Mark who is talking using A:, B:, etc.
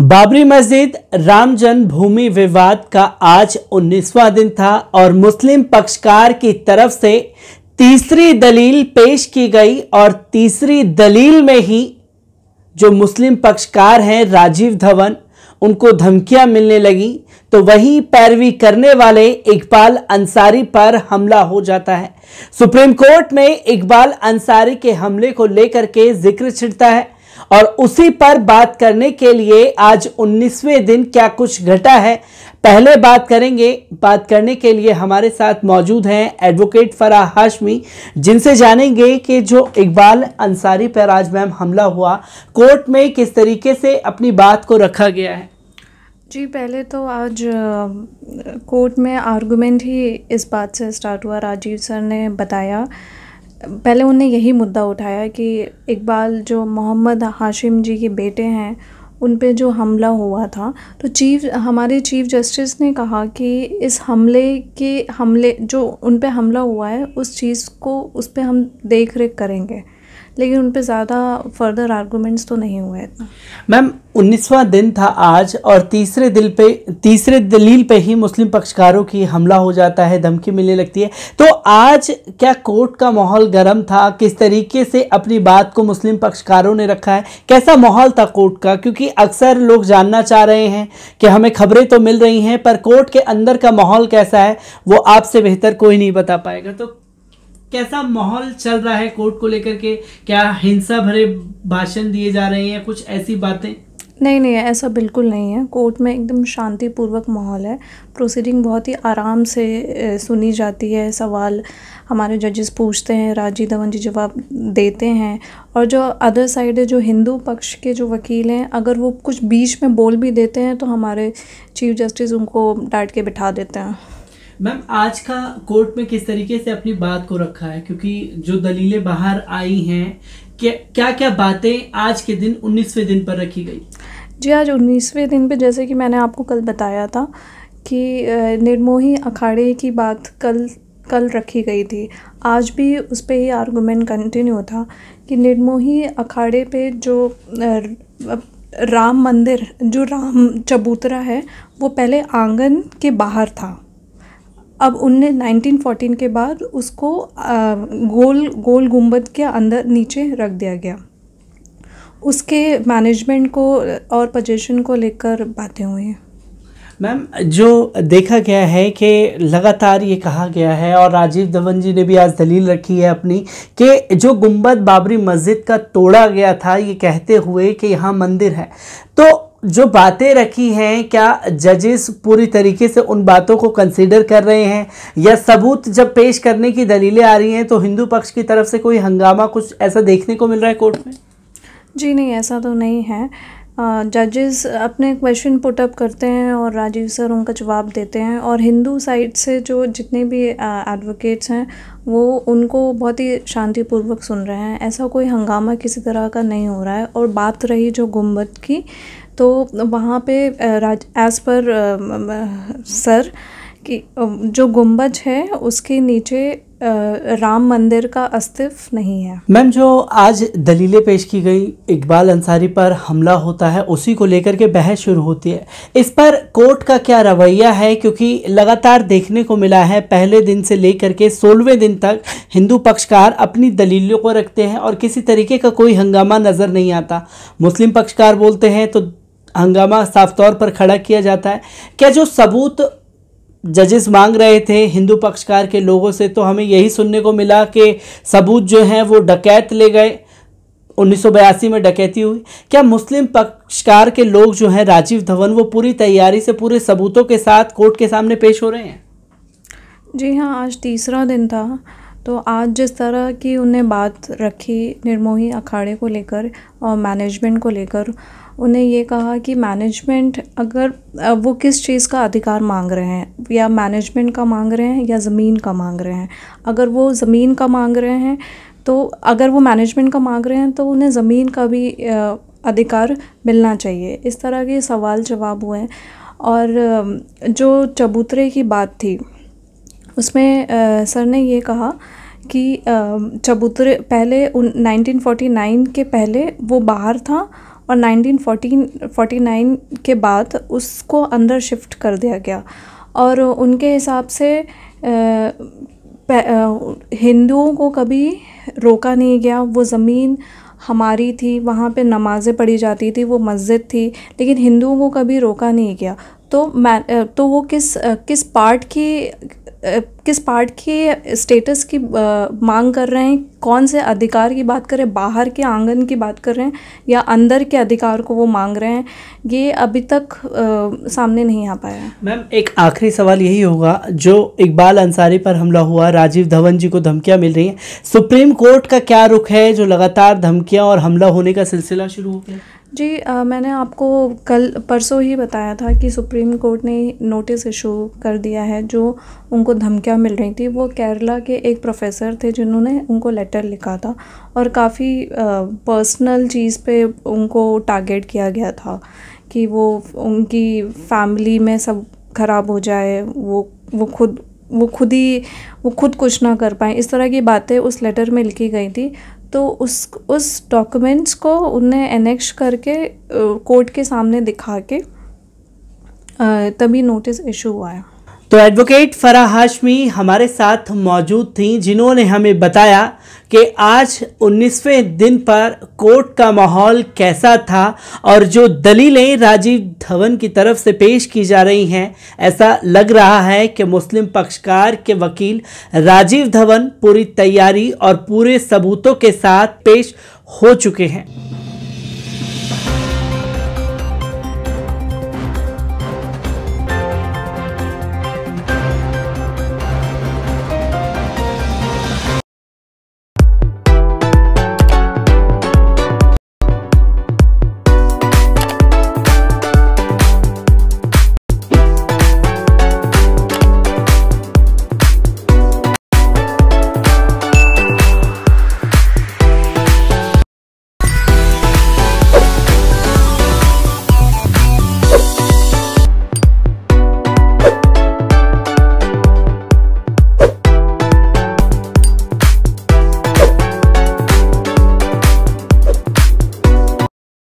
A: बाबरी मस्जिद राम जन्मभूमि विवाद का आज 19वां दिन था और मुस्लिम पक्षकार की तरफ़ से तीसरी दलील पेश की गई और तीसरी दलील में ही जो मुस्लिम पक्षकार हैं राजीव धवन, उनको धमकियाँ मिलने लगी। तो वही पैरवी करने वाले इकबाल अंसारी पर हमला हो जाता है। सुप्रीम कोर्ट में इकबाल अंसारी के हमले को लेकर के ज़िक्र छिड़ता है। और उसी पर बात करने के लिए आज 19वें दिन क्या कुछ घटा है? पहले बात करेंगे। बात करने के लिए हमारे साथ मौजूद हैं एडवोकेट फराह हाशमी, जिनसे जानेंगे कि जो इकबाल अंसारी पर आज मैम हमला हुआ, कोर्ट में किस तरीके से अपनी बात को रखा गया है।
B: जी, पहले तो आज कोर्ट में आर्गुमेंट ही इस बात से स्टार्ट हुआ। राजीव सर ने बताया पहले उन्हें यही मुद्दा उठाया कि इकबाल जो मोहम्मद हाशिम जी के बेटे हैं, उन पे जो हमला हुआ था तो चीफ, हमारे चीफ जस्टिस ने कहा कि इस हमले के हमले, जो उन पे हमला हुआ है, उस चीज़ को, उस पर हम देख रेख करेंगे। लेकिन उन पर ज़्यादा फर्दर आर्गूमेंट्स तो नहीं हुए
A: मैम, उन्नीसवां दिन था आज और तीसरे दिल पे, तीसरे दलील पे ही मुस्लिम पक्षकारों की हमला हो जाता है, धमकी मिलने लगती है। तो आज क्या कोर्ट का माहौल गर्म था? किस तरीके से अपनी बात को मुस्लिम पक्षकारों ने रखा है? कैसा माहौल था कोर्ट का? क्योंकि अक्सर लोग जानना चाह रहे हैं कि हमें खबरें तो मिल रही हैं, पर कोर्ट के अंदर का माहौल कैसा है, वो आपसे बेहतर कोई नहीं बता पाएगा। तो कैसा माहौल चल रहा है कोर्ट को लेकर के? क्या हिंसा भरे भाषण दिए जा रहे हैं? कुछ ऐसी बातें?
B: नहीं नहीं, ऐसा बिल्कुल नहीं है। कोर्ट में एकदम शांतिपूर्वक माहौल है। प्रोसीडिंग बहुत ही आराम से सुनी जाती है। सवाल हमारे जजेस पूछते हैं, राजीव धवन जी जवाब देते हैं। और जो अदर साइड है, जो हिंदू पक्ष के जो वकील हैं, अगर वो कुछ बीच में बोल भी देते हैं तो हमारे चीफ जस्टिस उनको डांट के बिठा देते हैं।
A: मैम, आज का कोर्ट में किस तरीके से अपनी बात को रखा है? क्योंकि जो दलीलें बाहर आई हैं, क्या क्या क्या बातें आज के दिन उन्नीसवें दिन पर रखी गई?
B: जी, आज उन्नीसवें दिन पे जैसे कि मैंने आपको कल बताया था कि निर्मोही अखाड़े की बात कल कल रखी गई थी। आज भी उस पर ही आर्गूमेंट कंटिन्यू था कि निर्मोही अखाड़े पे जो राम मंदिर, जो राम चबूतरा है, वो पहले आँगन के बाहर था। अब उनने 1914 के बाद उसको गोल गोल गुंबद के अंदर नीचे रख दिया गया। उसके मैनेजमेंट को और पोजीशन को लेकर बातें हुई। हैं
A: मैम, जो देखा गया है कि लगातार ये कहा गया है और राजीव धवन जी ने भी आज दलील रखी है अपनी कि जो गुंबद बाबरी मस्जिद का तोड़ा गया था, ये कहते हुए कि यहाँ मंदिर है। तो जो बातें रखी हैं, क्या जजेस पूरी तरीके से उन बातों को कंसीडर कर रहे हैं? या सबूत जब पेश करने की दलीलें आ रही हैं तो हिंदू पक्ष की तरफ़ से कोई हंगामा कुछ ऐसा देखने को मिल रहा है कोर्ट में?
B: जी नहीं, ऐसा तो नहीं है। जजेस अपने क्वेश्चन पुटअप करते हैं और राजीव सर उनका जवाब देते हैं और हिंदू साइड से जो जितने भी एडवोकेट्स हैं, वो उनको बहुत ही शांतिपूर्वक सुन रहे हैं। ऐसा कोई हंगामा किसी तरह का नहीं हो रहा है और बात रही जो गुंबद की तो वहाँ पे राज एज़ पर सर कि जो गुम्बज है, उसके नीचे राम मंदिर का अस्तित्व नहीं है।
A: मैम, जो आज दलीलें पेश की गई, इकबाल अंसारी पर हमला होता है, उसी को लेकर के बहस शुरू होती है। इस पर कोर्ट का क्या रवैया है? क्योंकि लगातार देखने को मिला है, पहले दिन से लेकर के सोलहवें दिन तक हिंदू पक्षकार अपनी दलीलों को रखते हैं और किसी तरीके का कोई हंगामा नज़र नहीं आता। मुस्लिम पक्षकार बोलते हैं तो हंगामा साफ़ तौर पर खड़ा किया जाता है। क्या जो सबूत जजेस मांग रहे थे हिंदू पक्षकार के लोगों से तो हमें यही सुनने को मिला कि सबूत जो हैं वो डकैत ले गए। उन्नीस सौ बयासी में डकैती हुई। क्या मुस्लिम पक्षकार के लोग जो हैं राजीव धवन, वो पूरी तैयारी से पूरे सबूतों के साथ कोर्ट के सामने पेश हो रहे हैं?
B: जी हाँ आज तीसरा दिन था। तो आज जिस तरह की उन्हें बात रखी निर्मोही अखाड़े को लेकर और मैनेजमेंट को लेकर उन्हें ये कहा कि मैनेजमेंट अगर वो किस चीज़ का अधिकार मांग रहे हैं? या मैनेजमेंट का मांग रहे हैं या ज़मीन का मांग रहे हैं? अगर वो ज़मीन का मांग रहे हैं तो अगर वो मैनेजमेंट का मांग रहे हैं तो उन्हें ज़मीन का भी अधिकार मिलना चाहिए। इस तरह के सवाल जवाब हुए और जो चबूतरे की बात थी, उसमें सर ने ये कहा कि चबूतरे पहले उन 1949 के पहले वो बाहर था और 1949 के बाद उसको अंदर शिफ्ट कर दिया गया। और उनके हिसाब से हिंदुओं को कभी रोका नहीं गया। वो ज़मीन हमारी थी, वहाँ पे नमाज़ें पढ़ी जाती थी, वो मस्जिद थी, लेकिन हिंदुओं को कभी रोका नहीं गया। तो मैं तो वो किस किस पार्ट की किस पार्ट की स्टेटस की मांग कर रहे हैं? कौन से अधिकार की बात कर रहे हैं? बाहर के आँगन की बात कर रहे हैं? या अंदर के अधिकार को वो मांग रहे हैं? ये अभी तक आ, सामने नहीं आ पाया। है
A: मैम एक आखिरी सवाल यही होगा जो इकबाल अंसारी पर हमला हुआ राजीव धवन जी को धमकियाँ मिल रही हैं। सुप्रीम कोर्ट का क्या रुख है जो लगातार धमकियाँ और हमला होने का सिलसिला शुरू हो गया?
B: जी आ, मैंने आपको कल परसों ही बताया था कि सुप्रीम कोर्ट ने नोटिस इशू कर दिया है जो उनको धमकियाँ मिल रही थी। वो केरला के एक प्रोफेसर थे जिन्होंने उनको लेटर लिखा था और काफ़ी पर्सनल चीज़ पे उनको टारगेट किया गया था कि वो उनकी फैमिली में सब ख़राब हो जाए वो वो खुद वो खुद ही वो खुद कुछ ना कर पाए। इस तरह की बातें उस लेटर में लिखी गई थी। तो उस उस डॉक्यूमेंट्स को उन्हें एनेक्श करके कोर्ट के सामने दिखा के तभी नोटिस इशू हुआ है।
A: तो एडवोकेट फरा हाशमी हमारे साथ मौजूद थी, जिन्होंने हमें बताया कि आज 19वें दिन पर कोर्ट का माहौल कैसा था और जो दलीलें राजीव धवन की तरफ़ से पेश की जा रही हैं, ऐसा लग रहा है कि मुस्लिम पक्षकार के वकील राजीव धवन पूरी तैयारी और पूरे सबूतों के साथ पेश हो चुके हैं।